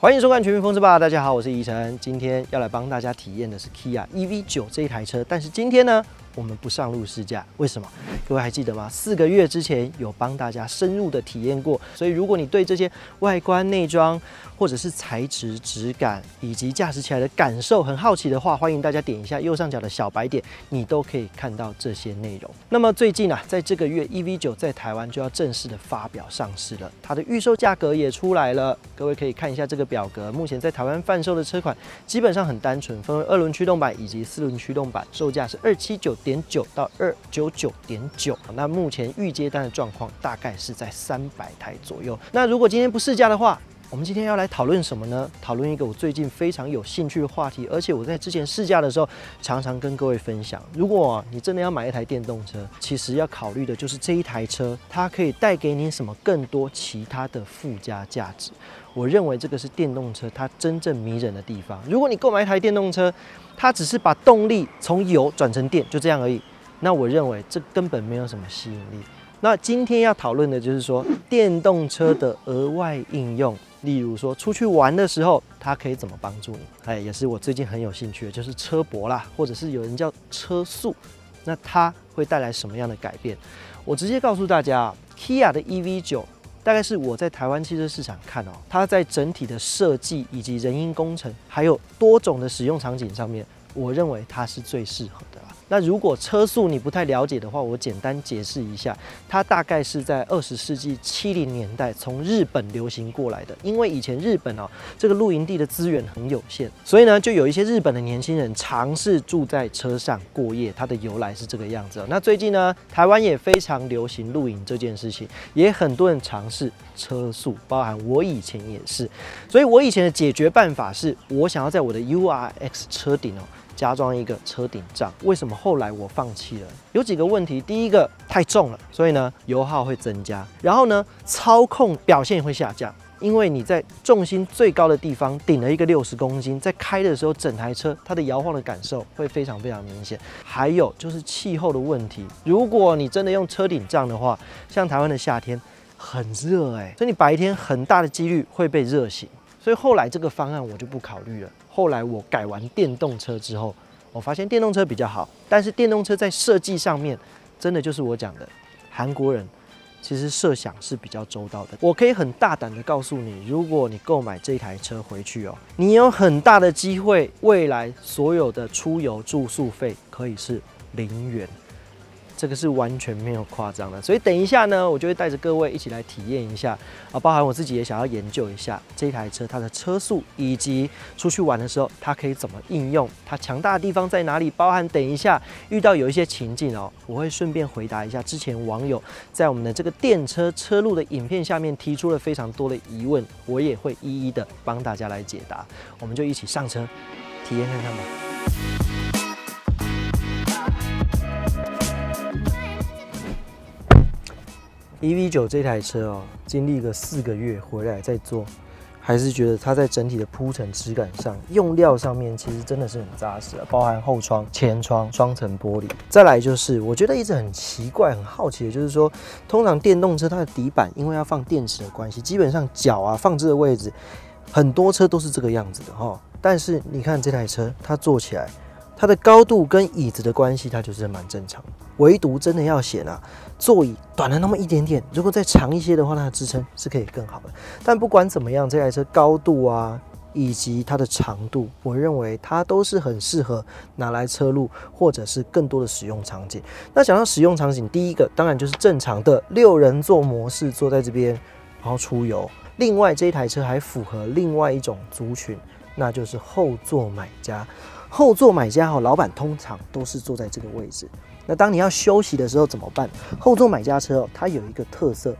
欢迎收看《全民风车吧》，大家好，我是宜晨，今天要来帮大家体验的是 Kia EV9 这一台车，但是今天呢，我们不上路试驾，为什么？各位还记得吗？四个月之前有帮大家深入的体验过，所以如果你对这些外观内装或者是材质质感以及驾驶起来的感受很好奇的话，欢迎大家点一下右上角的小白点，你都可以看到这些内容。那么最近啊，在这个月 EV9 在台湾就要正式的发表上市了，它的预售价格也出来了，各位可以看一下这个表格，目前在台湾贩售的车款基本上很单纯，分为二轮驱动版以及四轮驱动版，售价是二七九点九到二九九点九。那目前预接单的状况大概是在三百台左右。那如果今天不试驾的话，我们今天要来讨论什么呢？讨论一个我最近非常有兴趣的话题，而且我在之前试驾的时候常常跟各位分享。如果你真的要买一台电动车，其实要考虑的就是这一台车它可以带给你什么更多其他的附加价值。我认为这个是电动车它真正迷人的地方。如果你购买一台电动车，它只是把动力从油转成电，就这样而已，那我认为这根本没有什么吸引力。那今天要讨论的就是说电动车的额外应用。例如说，出去玩的时候，它可以怎么帮助你？哎，也是我最近很有兴趣的，就是车博啦，或者是有人叫车速，那它会带来什么样的改变？我直接告诉大家啊，Kia 的 EV9 大概是我在台湾汽车市场看哦，它在整体的设计以及人因工程，还有多种的使用场景上面，我认为它是最适合的。那如果车速你不太了解的话，我简单解释一下，它大概是在二十世纪七零年代从日本流行过来的。因为以前日本哦，这个露营地的资源很有限，所以呢，就有一些日本的年轻人尝试住在车上过夜。它的由来是这个样子。那最近呢，台湾也非常流行露营这件事情，也很多人尝试车速，包含我以前也是。所以我以前的解决办法是，我想要在我的 URX 车顶哦。加装一个车顶帐，为什么后来我放弃了？有几个问题，第一个太重了，所以呢油耗会增加，然后呢操控表现会下降，因为你在重心最高的地方顶了一个六十公斤，在开的时候整台车它的摇晃的感受会非常非常明显。还有就是气候的问题，如果你真的用车顶帐的话，像台湾的夏天很热哎，所以你白天很大的几率会被热醒。所以后来这个方案我就不考虑了。后来我改完电动车之后，我发现电动车比较好，但是电动车在设计上面，真的就是我讲的，韩国人其实设想是比较周到的。我可以很大胆的告诉你，如果你购买这台车回去哦，你有很大的机会，未来所有的出游住宿费可以是零元。这个是完全没有夸张的，所以等一下呢，我就会带着各位一起来体验一下啊，包含我自己也想要研究一下这台车它的车速，以及出去玩的时候它可以怎么应用，它强大的地方在哪里？包含等一下遇到有一些情境哦，我会顺便回答一下之前网友在我们的这个电车车路的影片下面提出了非常多的疑问，我也会一一的帮大家来解答。我们就一起上车体验看看吧。EV 九这台车哦，经历个四个月回来再做，还是觉得它在整体的铺陈质感上、用料上面，其实真的是很扎实啊。包含后窗、前窗双层玻璃。再来就是，我觉得一直很奇怪、很好奇的就是说，通常电动车它的底板因为要放电池的关系，基本上脚啊放置的位置，很多车都是这个样子的哈。但是你看这台车，它坐起来。它的高度跟椅子的关系，它就是蛮正常。唯独真的要显啊，座椅短了那么一点点，如果再长一些的话，它的支撑是可以更好的。但不管怎么样，这台车高度啊，以及它的长度，我认为它都是很适合拿来车路，或者是更多的使用场景。那想到使用场景，第一个当然就是正常的六人座模式，坐在这边然后出游。另外，这一台车还符合另外一种族群，那就是后座买家。后座买家哈，老板通常都是坐在这个位置。那当你要休息的时候怎么办？后座买家车，它有一个特色，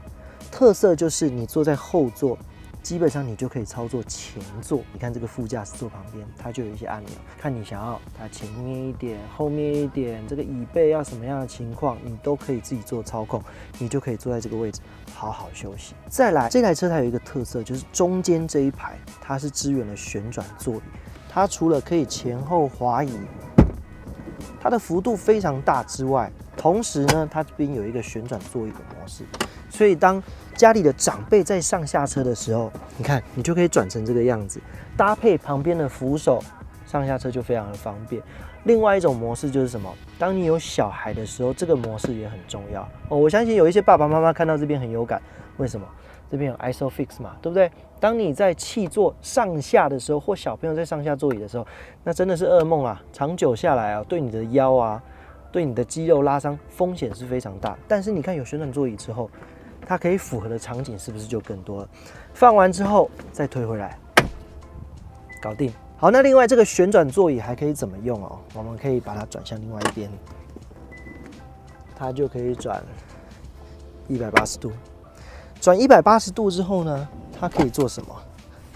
特色就是你坐在后座，基本上你就可以操作前座。你看这个副驾驶座旁边，它就有一些按钮，看你想要它前面一点、后面一点，这个椅背要什么样的情况，你都可以自己做操控，你就可以坐在这个位置好好休息。再来，这台车它有一个特色，就是中间这一排它是支援了旋转座椅。它除了可以前后滑移，它的幅度非常大之外，同时呢，它这边有一个旋转座椅的模式。所以当家里的长辈在上下车的时候，你看你就可以转成这个样子，搭配旁边的扶手，上下车就非常的方便。另外一种模式就是什么？当你有小孩的时候，这个模式也很重要哦。我相信有一些爸爸妈妈看到这边很有感，为什么？这边有 ISOFIX 嘛，对不对？当你在气座上下的时候，或小朋友在上下座椅的时候，那真的是噩梦啊！长久下来啊，对你的腰啊，对你的肌肉拉伤风险是非常大。但是你看有旋转座椅之后。它可以符合的场景是不是就更多了？放完之后再推回来，搞定。好，那另外这个旋转座椅还可以怎么用哦？我们可以把它转向另外一边，它就可以转一百八十度。转一百八十度之后呢，它可以做什么？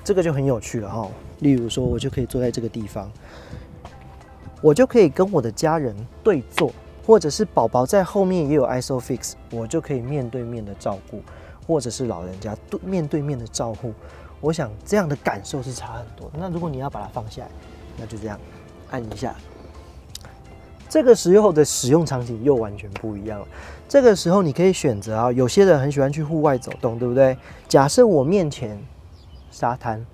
这个就很有趣了哈。例如说，我就可以坐在这个地方，我就可以跟我的家人对坐。或者是宝宝在后面也有 ISOFIX，我就可以面对面的照顾，或者是老人家对面对面的照顾，我想这样的感受是差很多。那如果你要把它放下来，那就这样按一下，这个时候的使用场景又完全不一样了。这个时候你可以选择啊，有些人很喜欢去户外走动，对不对？假设我面前沙滩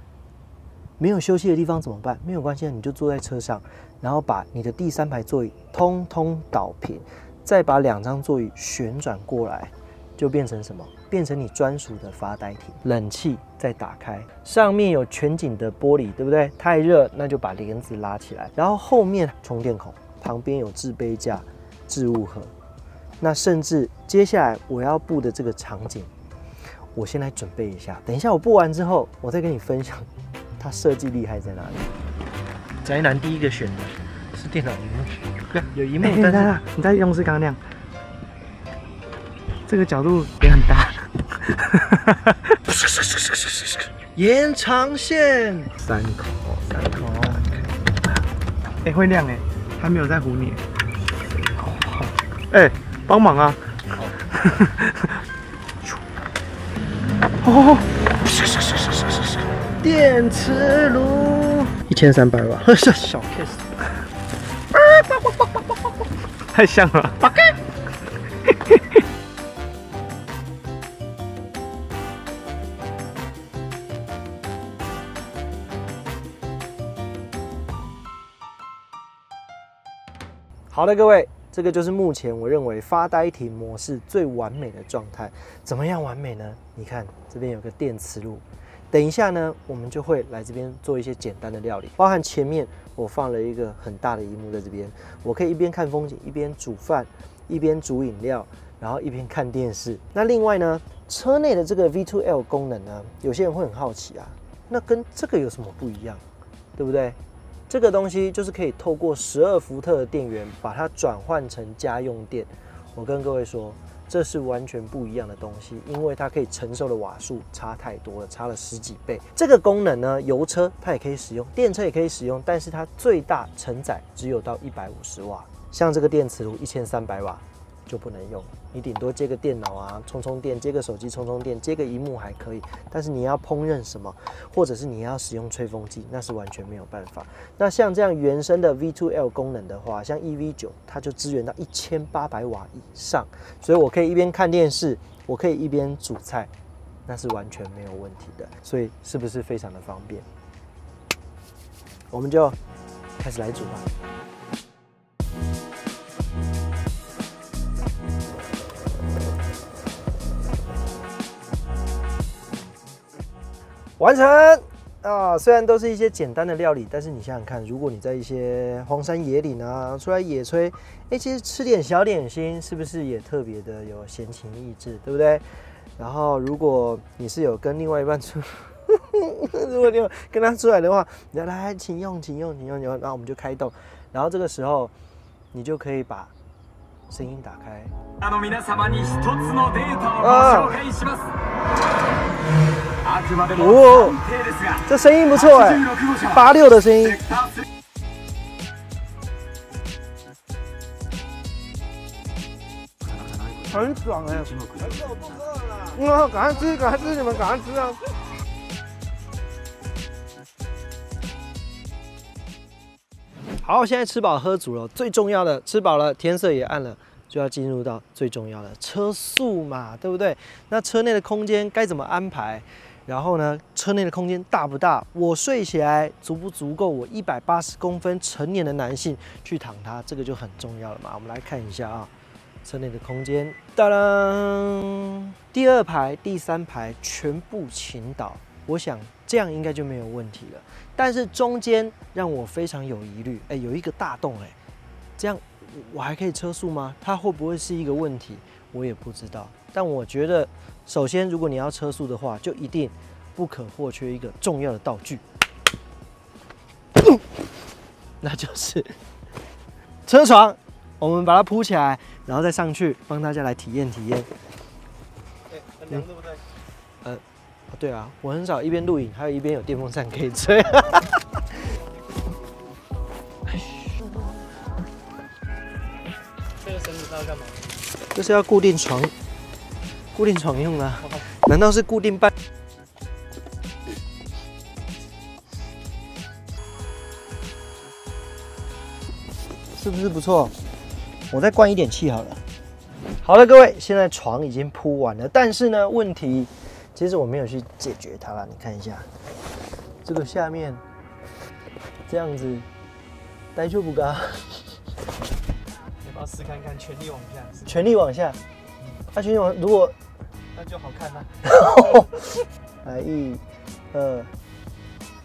没有休息的地方怎么办？没有关系，你就坐在车上。然后把你的第三排座椅通通倒平，再把两张座椅旋转过来，就变成什么？变成你专属的发呆亭。冷气再打开，上面有全景的玻璃，对不对？太热，那就把帘子拉起来。然后后面充电孔，旁边有置杯架、置物盒。那甚至接下来我要布的这个场景，我先来准备一下。等一下我布完之后，我再跟你分享它设计厉害在哪里。宅男第一个选的是电脑屏幕，有荧幕。但是你在用是刚刚那样，这个角度也很大。延长线三口，三口。哎，会亮哎，还没有在唬你。好哎，帮忙啊！哦，电磁炉。一千三百瓦，小小 case，太像了。好的，各位，这个就是目前我认为发呆体模式最完美的状态。怎么样完美呢？你看这边有个电磁炉。等一下呢，我们就会来这边做一些简单的料理，包含前面我放了一个很大的荧幕在这边，我可以一边看风景，一边煮饭，一边煮饮料，然后一边看电视。那另外呢，车内的这个 V2L 功能呢，有些人会很好奇啊，那跟这个有什么不一样，对不对？这个东西就是可以透过十二伏特的电源把它转换成家用电。我跟各位说。这是完全不一样的东西，因为它可以承受的瓦数差太多了，差了十几倍。这个功能呢，油车它也可以使用，电车也可以使用，但是它最大承载只有到一百五十瓦。像这个电磁炉一千三百瓦。就不能用，你顶多接个电脑啊，充充电，接个手机充充电，接个荧幕还可以。但是你要烹饪什么，或者是你要使用吹风机，那是完全没有办法。那像这样原生的 V2L 功能的话，像 EV9 它就支援到一千八百瓦以上，所以我可以一边看电视，我可以一边煮菜，那是完全没有问题的。所以是不是非常的方便？我们就开始来煮吧。完成啊！虽然都是一些简单的料理，但是你想想看，如果你在一些荒山野岭啊，出来野炊，哎，其实吃点小点心，是不是也特别的有闲情逸致，对不对？然后，如果你是有跟另外一半出，如果你有跟他出来的话，你来，请用，请用，请用，然后我们就开动，然后这个时候，你就可以把声音打开。哦，这声音不错哎，八六的声音，很爽哎！我不饿了，嗯，赶快吃，赶快吃，你们赶快吃啊！好，现在吃饱喝足了，最重要的吃饱了，天色也暗了，就要进入到最重要的车速嘛，对不对？那车内的空间该怎么安排？然后呢，车内的空间大不大？我睡起来足不足够我一百八十公分成年的男性去躺它？这个就很重要了嘛。我们来看一下啊，车内的空间，当当，第二排、第三排全部倾倒，我想这样应该就没有问题了。但是中间让我非常有疑虑，哎，有一个大洞，哎，这样我还可以车速吗？它会不会是一个问题？我也不知道。但我觉得。首先，如果你要车速的话，就一定不可或缺一个重要的道具，那就是 车床。我们把它铺起来，然后再上去帮大家来体验体验。哎，很凉对不对？呃，对啊，我很少一边录影，还有一边有电风扇可以吹。这个绳子是要干嘛？这是要固定床。固定床用的？难道是固定半？是不是不错？我再灌一点气好了。好了，各位，现在床已经铺完了，但是呢，问题其实我没有去解决它了。你看一下，这个下面这样子，呆就不高。要试看看？全力往下。全力往下。那全力往，如果。那就好看了。来，一、二、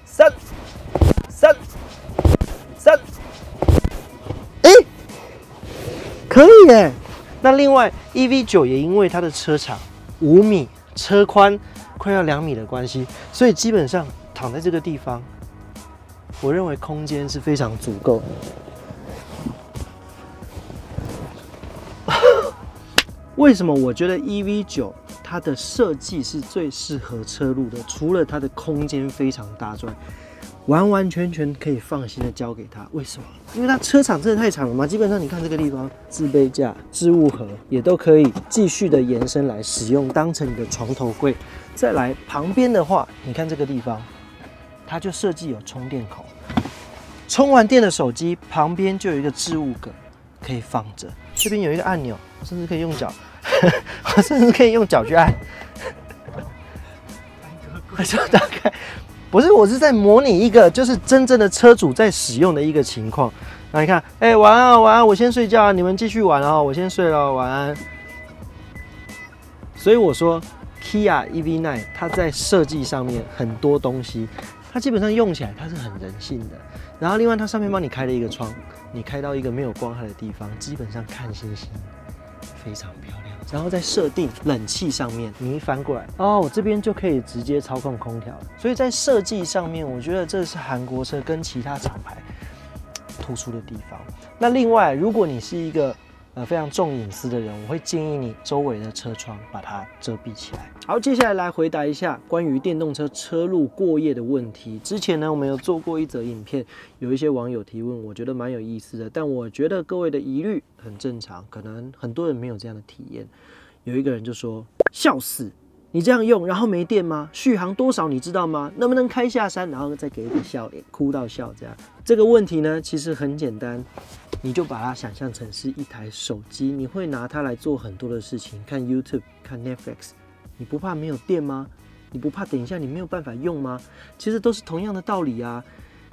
三、三、三。哎，可以耶。那另外，EV 九也因为它的车长五米，车宽快要两米的关系，所以基本上躺在这个地方，我认为空间是非常足够。为什么我觉得 EV 九？它的设计是最适合车路的，除了它的空间非常大之外，完完全全可以放心的交给他。为什么？因为它车长真的太长了嘛。基本上你看这个地方，置备架、置物盒也都可以继续的延伸来使用，当成你的床头柜。再来旁边的话，你看这个地方，它就设计有充电口，充完电的手机旁边就有一个置物格可以放着，这边有一个按钮，甚至可以用脚。我甚至可以用脚去按，还是打开？不是，我是在模拟一个就是真正的车主在使用的一个情况。那你看，哎，晚安啊，晚安，我先睡觉啊，你们继续玩啊，我先睡了，晚安。所以我说，Kia EV9 它在设计上面很多东西，它基本上用起来它是很人性的。然后另外它上面帮你开了一个窗，你开到一个没有光害的地方，基本上看星星非常漂亮。然后在设定冷气上面，你一翻过来哦，我这边就可以直接操控空调了。所以在设计上面，我觉得这是韩国车跟其他厂牌 突出的地方。那另外，如果你是一个呃非常重隐私的人，我会建议你周围的车窗把它遮蔽起来。好，接下来来回答一下关于电动车车路过夜的问题。之前呢，我们有做过一则影片，有一些网友提问，我觉得蛮有意思的。但我觉得各位的疑虑很正常，可能很多人没有这样的体验。有一个人就说：“笑死，你这样用，然后没电吗？续航多少你知道吗？能不能开下山，然后再给一个笑脸，哭到笑这样？这个问题呢，其实很简单，你就把它想象成是一台手机，你会拿它来做很多的事情，看 YouTube、看 Netflix，你不怕没有电吗？你不怕等一下你没有办法用吗？其实都是同样的道理啊。”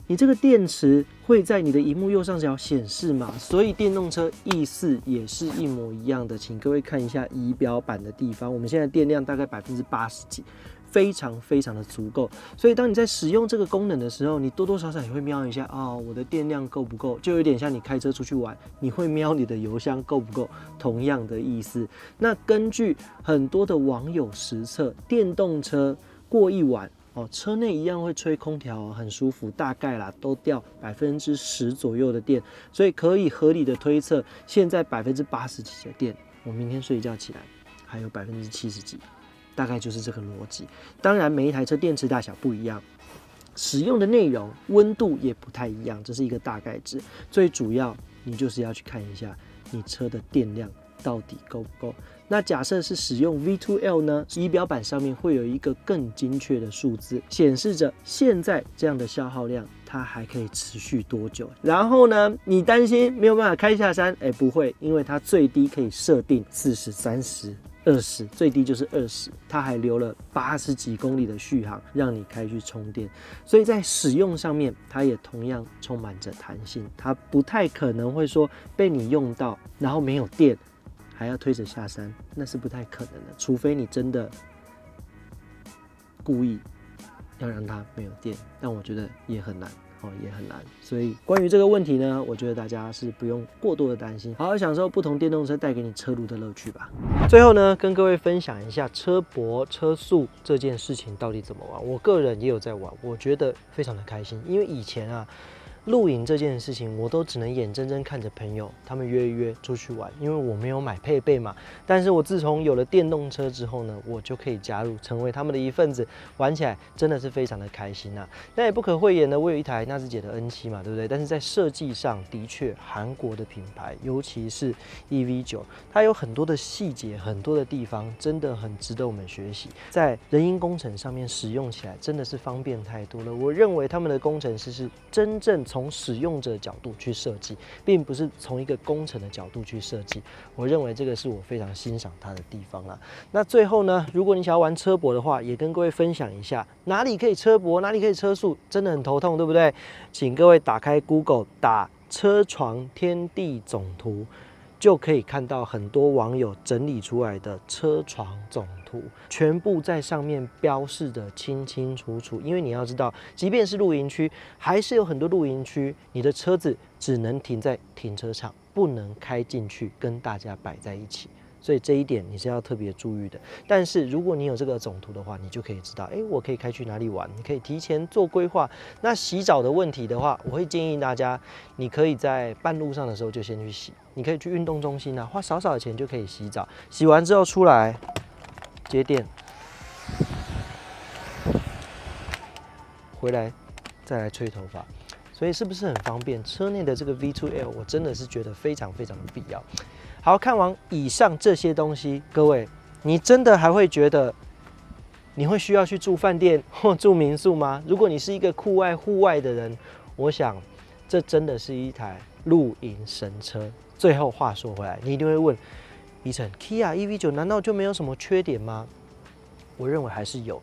你这个电池会在你的荧幕右上角显示嘛？所以电动车意思也是一模一样的，请各位看一下仪表板的地方，我们现在电量大概百分之八十几，非常非常的足够。所以当你在使用这个功能的时候，你多多少少也会瞄一下啊，我的电量够不够？就有点像你开车出去玩，你会瞄你的油箱够不够？同样的意思。那根据很多的网友实测，电动车过一晚。哦，车内一样会吹空调，很舒服，大概啦都掉百分之十左右的电，所以可以合理的推测，现在百分之八十几的电，我明天睡一觉起来还有百分之七十几，大概就是这个逻辑。当然，每一台车电池大小不一样，使用的内容、温度也不太一样，这是一个大概值。最主要，你就是要去看一下你车的电量到底够不够。那假设是使用 V2L 呢？仪表板上面会有一个更精确的数字，显示着现在这样的消耗量，它还可以持续多久？然后呢，你担心没有办法开下山？哎，不会，因为它最低可以设定四十、三十。二十最低就是二十，它还留了八十几公里的续航，让你开去充电。所以在使用上面，它也同样充满着弹性。它不太可能会说被你用到，然后没有电，还要推着下山，那是不太可能的。除非你真的故意要让它没有电，但我觉得也很难。哦，也很难，所以关于这个问题呢，我觉得大家是不用过多的担心，好好享受不同电动车带给你车路的乐趣吧。最后呢，跟各位分享一下车博车速这件事情到底怎么玩。我个人也有在玩，我觉得非常的开心，因为以前啊。露营这件事情，我都只能眼睁睁看着朋友他们约一约出去玩，因为我没有买配备嘛。但是我自从有了电动车之后呢，我就可以加入，成为他们的一份子，玩起来真的是非常的开心呐。那也不可讳言的，我有一台纳智捷的 N 七嘛，对不对？但是在设计上的确，韩国的品牌，尤其是 EV 九，它有很多的细节，很多的地方真的很值得我们学习。在人因工程上面使用起来，真的是方便太多了。我认为他们的工程师是真正。从从使用者角度去设计，并不是从一个工程的角度去设计。我认为这个是我非常欣赏它的地方啊。那最后呢，如果你想要玩车博的话，也跟各位分享一下哪里可以车博，哪里可以车速，真的很头痛，对不对？请各位打开 Google，打车床天地总图。就可以看到很多网友整理出来的车床总图，全部在上面标示的清清楚楚。因为你要知道，即便是露营区，还是有很多露营区，你的车子只能停在停车场，不能开进去跟大家摆在一起。所以这一点你是要特别注意的。但是如果你有这个总图的话，你就可以知道，哎，我可以开去哪里玩，你可以提前做规划。那洗澡的问题的话，我会建议大家，你可以在半路上的时候就先去洗。你可以去运动中心啊，花少少的钱就可以洗澡。洗完之后出来接电，回来再来吹头发，所以是不是很方便？车内的这个 V2L，我真的是觉得非常非常的必要。好看完以上这些东西，各位，你真的还会觉得你会需要去住饭店或住民宿吗？如果你是一个酷爱户外的人，我想这真的是一台露营神车。最后话说回来，你一定会问，伊晨，Kia EV9 难道就没有什么缺点吗？我认为还是有，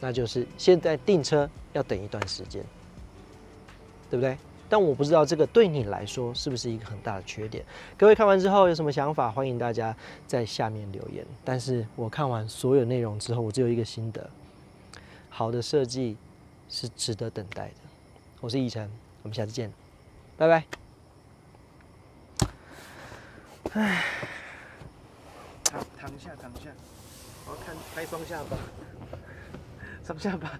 那就是现在订车要等一段时间，对不对？但我不知道这个对你来说是不是一个很大的缺点。各位看完之后有什么想法，欢迎大家在下面留言。但是我看完所有内容之后，我只有一个心得：好的设计是值得等待的。我是易晨，我们下次见，拜拜。唉，躺躺下，躺下，我要看拍双下巴，双下巴。